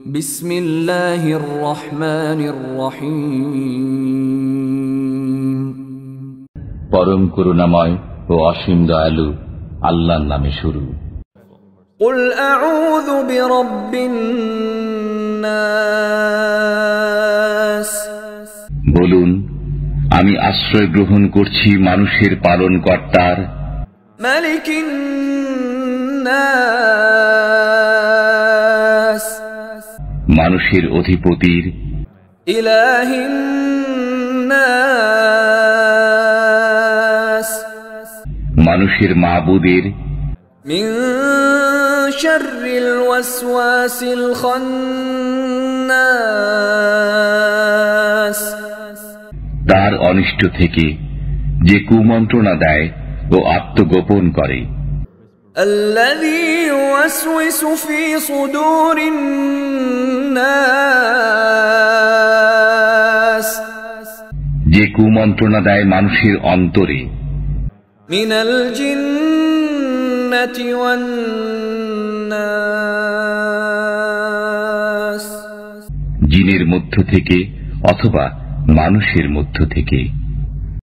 بسم الله الرحمن الرحيم পরম করুণাময় ও অসীম দয়ালু আল্লাহর নামে শুরু قل أعوذ برب الناس বলুন আমি আশ্রয় গ্রহণ করছি মানুষের পালন কর্তার ملك মানুষের অধিপতির إله الناس মানুষের মাবুদের من شر الوسواس الخناس তার অনিষ্ট থেকে যে কুমন্ত্রণা দেয় ও আত্মগোপন করে الذي يوسوس في صدور الناس যে কুমন্ত্রণা দেয় মানুষের অন্তরে। জিনের মধ্য থেকে অথবা মানুষের মধ্য থেকে।